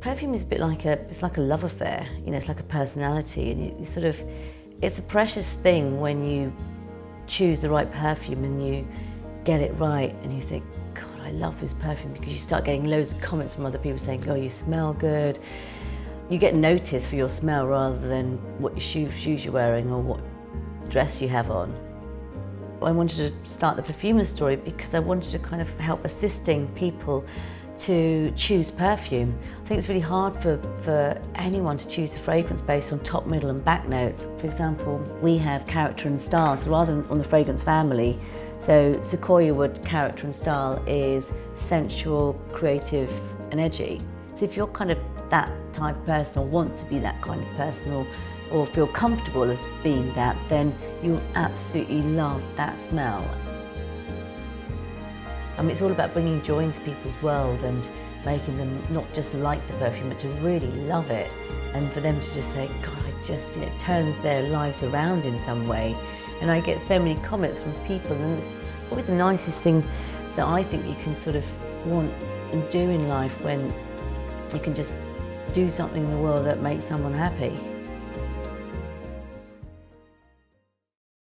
Perfume is a bit like a, it's like a love affair, you know, it's like a personality and you, you sort of, it's a precious thing when you choose the right perfume and you get it right and you think, God, I love this perfume because you start getting loads of comments from other people saying, oh, you smell good. You get noticed for your smell rather than what shoes, shoes you're wearing or what dress you have on. I wanted to start the perfumer story because I wanted to kind of help assisting people to choose perfume. I think it's really hard for, for anyone to choose the fragrance based on top, middle and back notes. For example, we have character and style, so rather than on the fragrance family, so Sequoia Wood character and style is sensual, creative and edgy. So if you're kind of that type of person or want to be that kind of person or, or feel comfortable as being that, then you'll absolutely love that smell. It's all about bringing joy into people's world and making them not just like the perfume, but to really love it. And for them to just say, God, I just, you know, it turns their lives around in some way. And I get so many comments from people, and it's probably the nicest thing that I think you can sort of want and do in life when you can just do something in the world that makes someone happy.